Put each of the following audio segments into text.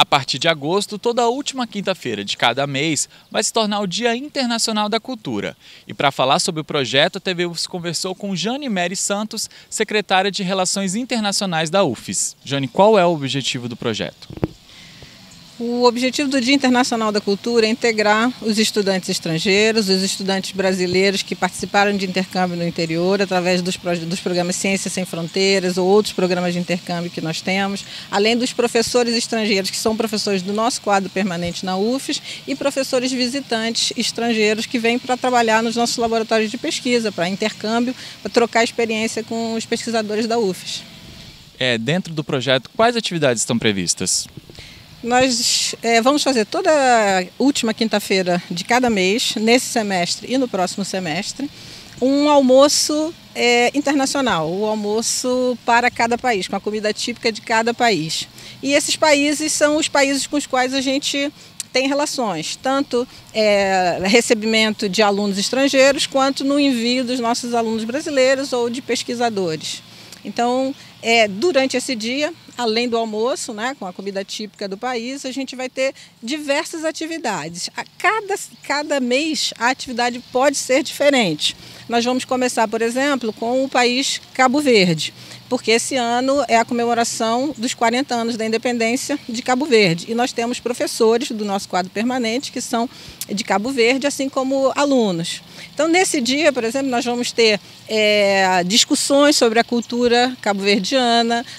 A partir de agosto, toda a última quinta-feira de cada mês vai se tornar o Dia Internacional da Cultura. E para falar sobre o projeto, a TV UFES conversou com Jane Mary Santos, secretária de Relações Internacionais da UFES. Jane, qual é o objetivo do projeto? O objetivo do Dia Internacional da Cultura é integrar os estudantes estrangeiros, os estudantes brasileiros que participaram de intercâmbio no interior, através dos, dos programas Ciências Sem Fronteiras ou outros programas de intercâmbio que nós temos, além dos professores estrangeiros, que são professores do nosso quadro permanente na UFES, e professores visitantes estrangeiros que vêm para trabalhar nos nossos laboratórios de pesquisa, para intercâmbio, para trocar experiência com os pesquisadores da UFES. É, dentro do projeto, quais atividades estão previstas? Nós é, vamos fazer toda última quinta-feira de cada mês, nesse semestre e no próximo semestre, um almoço é, internacional, o um almoço para cada país, com a comida típica de cada país. E esses países são os países com os quais a gente tem relações, tanto é, recebimento de alunos estrangeiros, quanto no envio dos nossos alunos brasileiros ou de pesquisadores. Então, é, durante esse dia, além do almoço, né, com a comida típica do país, a gente vai ter diversas atividades. A cada, cada mês a atividade pode ser diferente. Nós vamos começar, por exemplo, com o país Cabo Verde porque esse ano é a comemoração dos 40 anos da independência de Cabo Verde. E nós temos professores do nosso quadro permanente que são de Cabo Verde, assim como alunos. Então, nesse dia, por exemplo, nós vamos ter é, discussões sobre a cultura cabo-verdiana,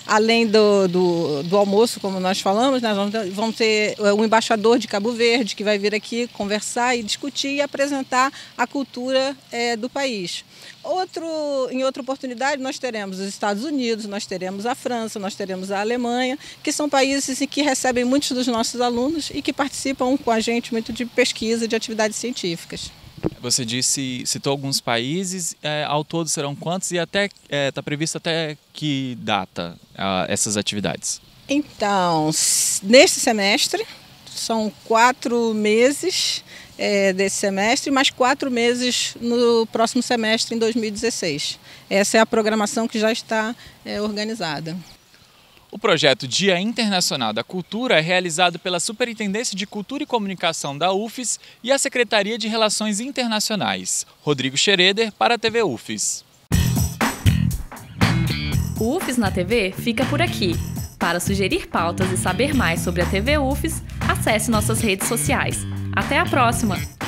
além do, do, do, almoço, como nós falamos, nós vamos ter, vamos ter o embaixador de Cabo Verde que vai vir aqui conversar e discutir e apresentar a cultura é, do país. Outro, em outra oportunidade, nós teremos os Estados Unidos, nós teremos a França, nós teremos a Alemanha, que são países que recebem muitos dos nossos alunos e que participam com a gente muito de pesquisa, de atividades científicas. Você disse, citou alguns países, é, ao todo serão quantos e até está é, tá previsto até que data essas atividades? Então, neste semestre, são quatro meses é, desse semestre, mais quatro meses no próximo semestre, em 2016. Essa é a programação que já está é, organizada. O projeto Dia Internacional da Cultura é realizado pela Superintendência de Cultura e Comunicação da UFES e a Secretaria de Relações Internacionais. Rodrigo Schroeder para a TV UFES. O UFES na TV fica por aqui. Para sugerir pautas e saber mais sobre a TV UFES, acesse nossas redes sociais. Até a próxima!